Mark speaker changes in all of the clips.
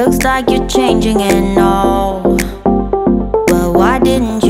Speaker 1: Looks like you're changing and all. But why didn't you?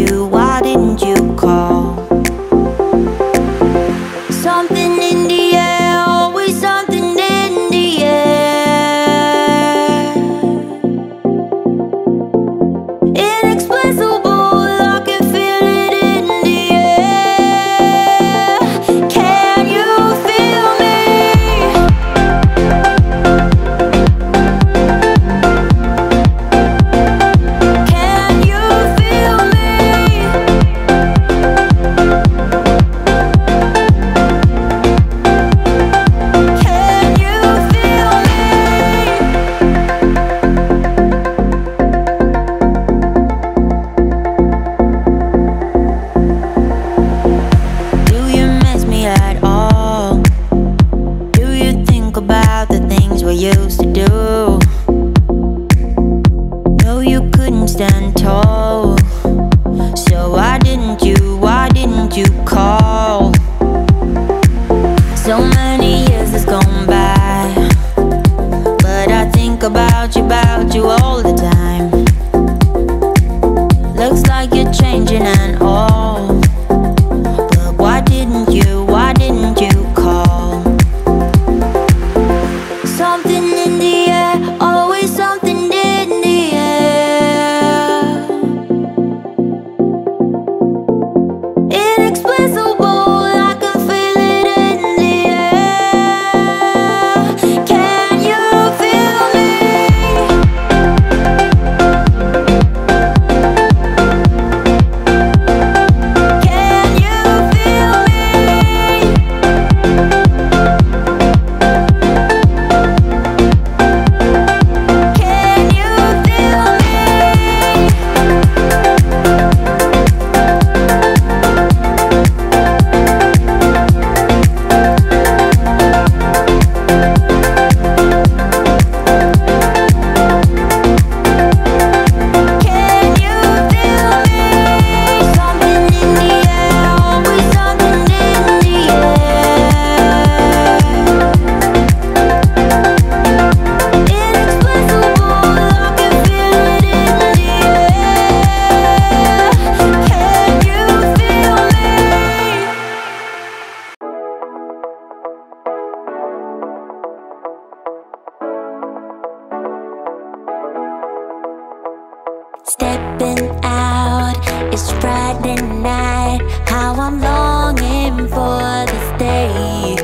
Speaker 1: It's Friday night, how I'm longing for this day.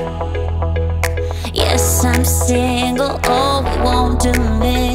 Speaker 1: Yes, I'm single, oh, we won't do me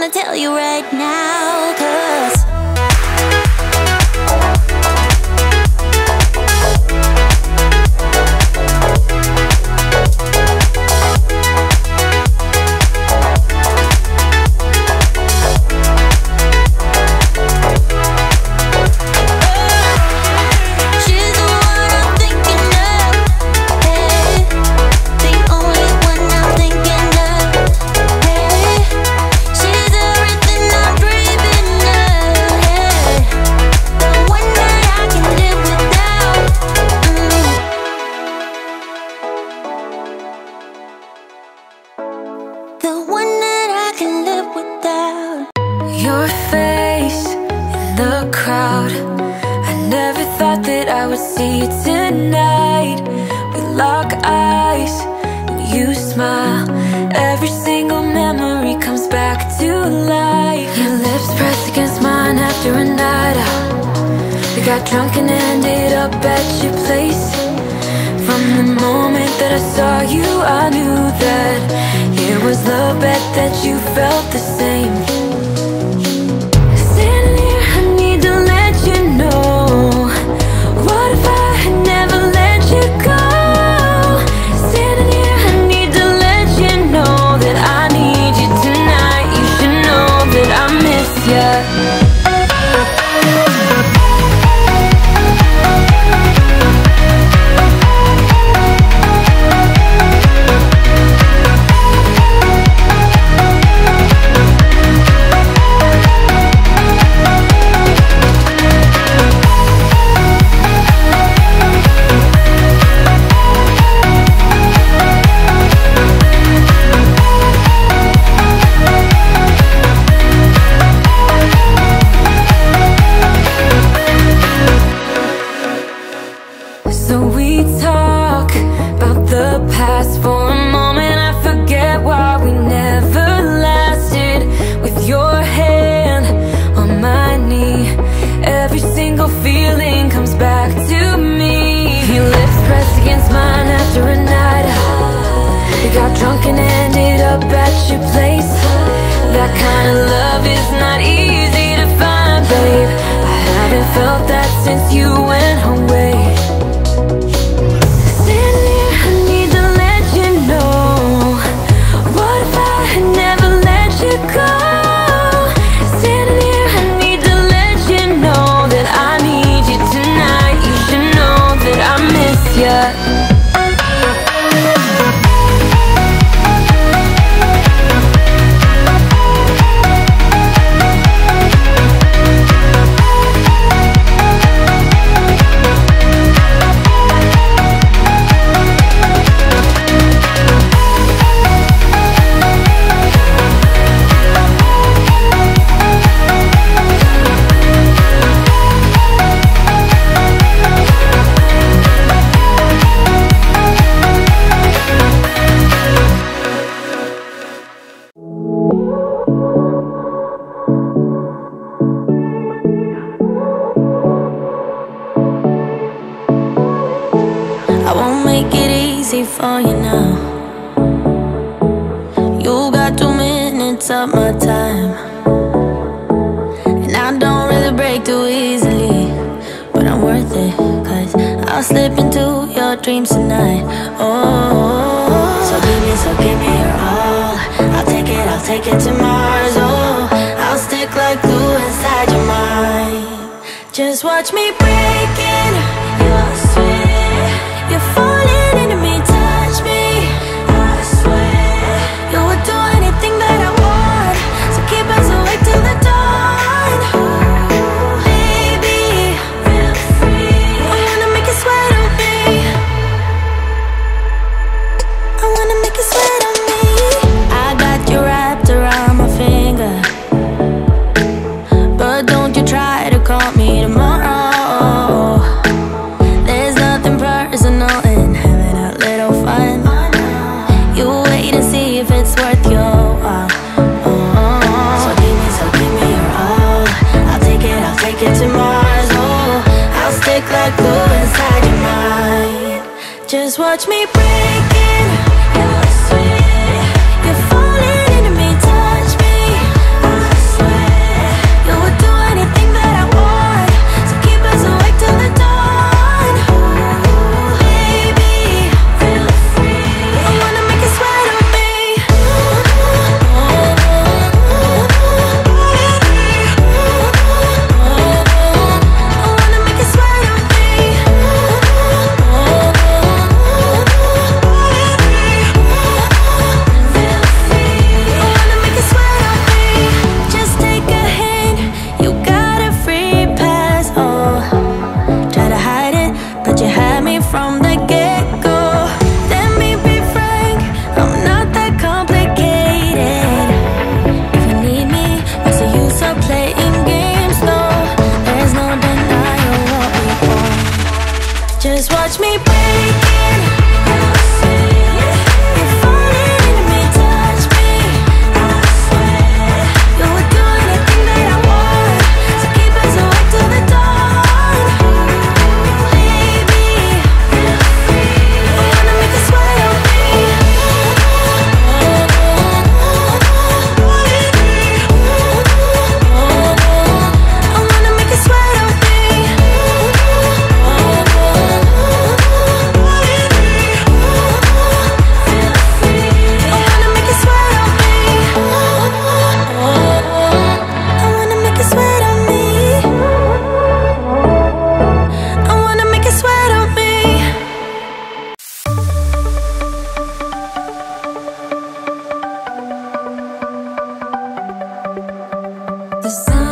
Speaker 1: gonna
Speaker 2: tell you right now. out. I
Speaker 3: never thought that I would see you tonight. We lock eyes and you smile. Every single memory comes back to life. Your lips pressed against mine after a night out. We got drunk and ended up at your place. From the moment that I saw you I knew that It was love bet that you felt the same.
Speaker 2: Just watch me break it watch me break.
Speaker 4: sun.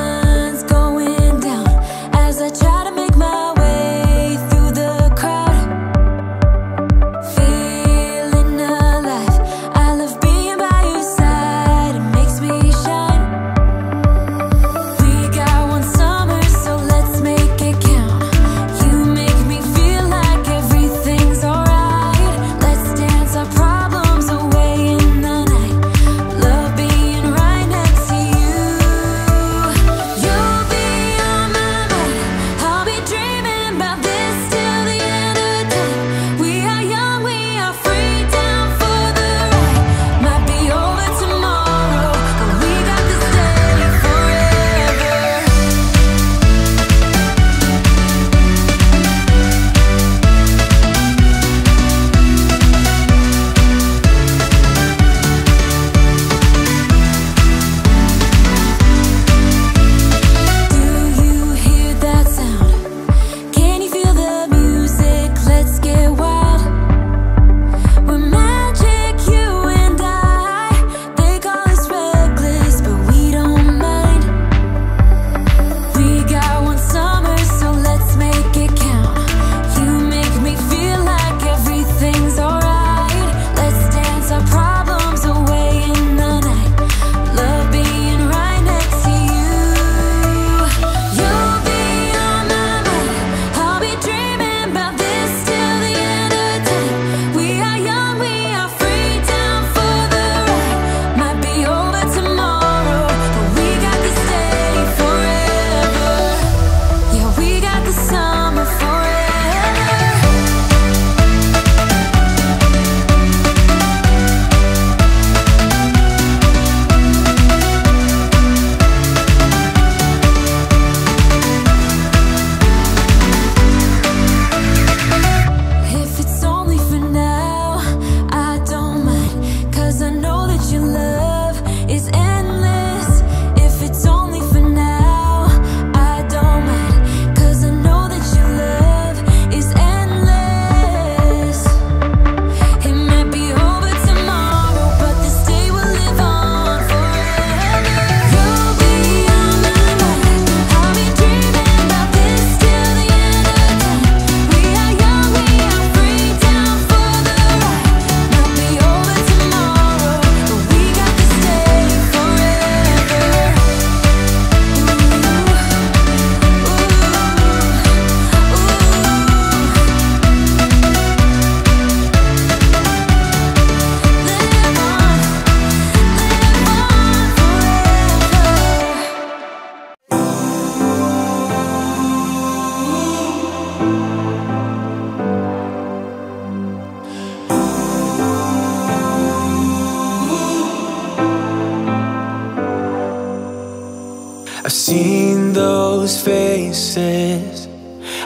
Speaker 4: faces.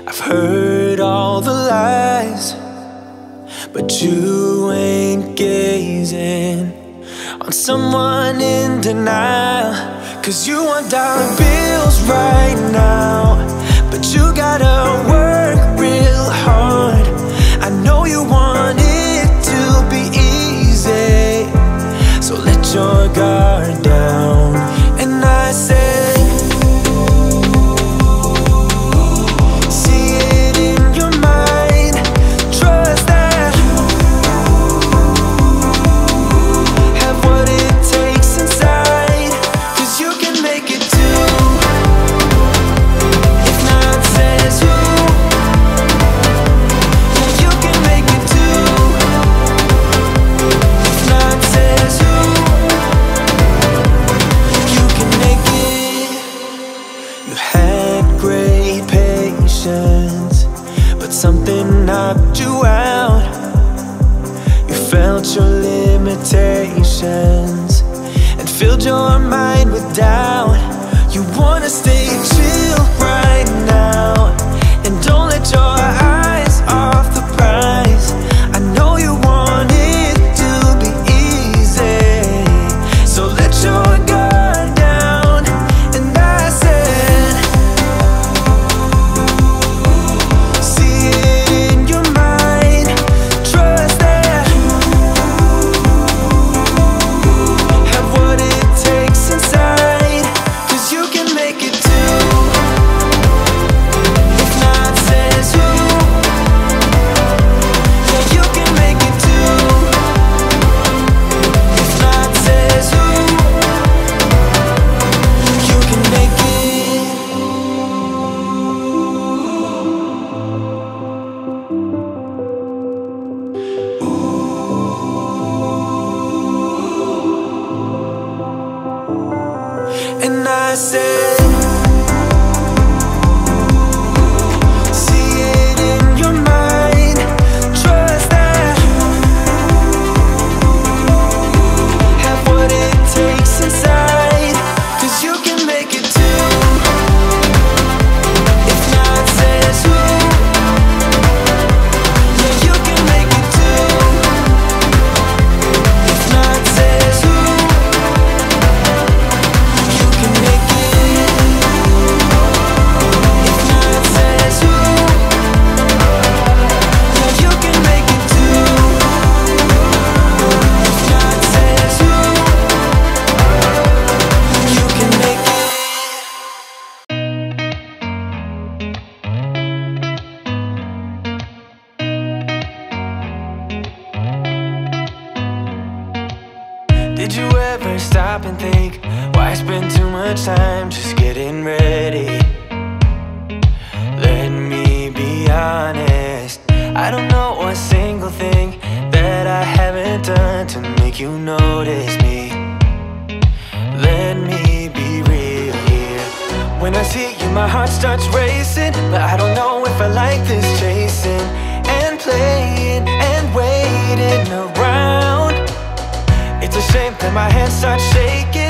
Speaker 4: I've heard all the lies, but you ain't gazing on someone in denial. Cause you want dollar bills right now, but you gotta work real hard. I know you want it to be easy, so let your guard down. say make you notice me. Let me be real here. When I see you, my heart starts racing But I don't know if I like this chasing And playing and waiting around. It's a shame that my hands start shaking.